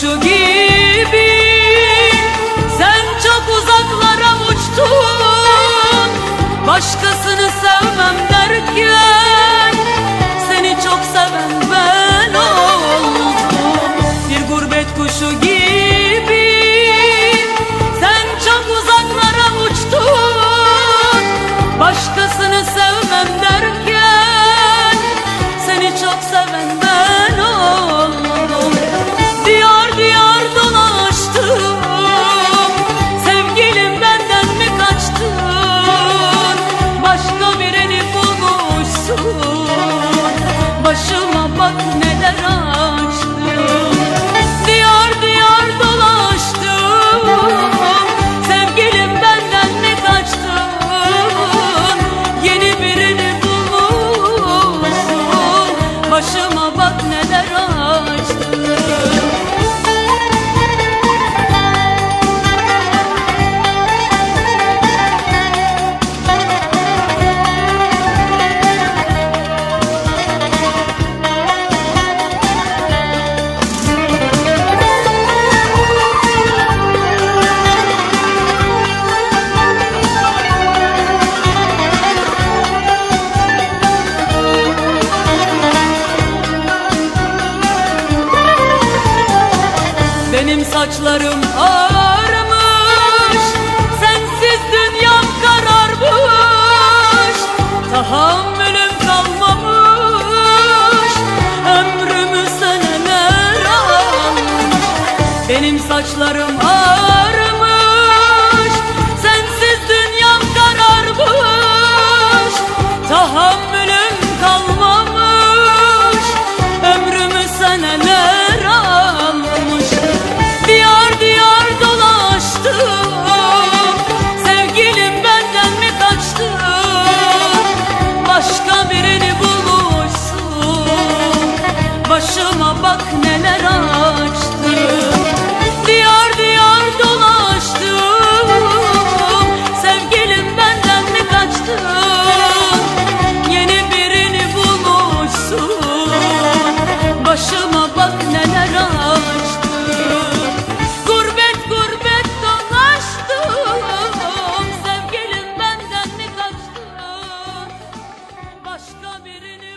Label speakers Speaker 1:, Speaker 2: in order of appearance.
Speaker 1: kuşu gibi. Sen çok uzaklara uçtun. Başkası Benim saçlarım ağarmış. Sensiz dünyam kararmış. Tahammülüm kalmamış. Ömrümü seneler almış Benim saçlarım ağarmış. Sensiz dünyam kararmış. Tahammülüm kalmamış. başka birini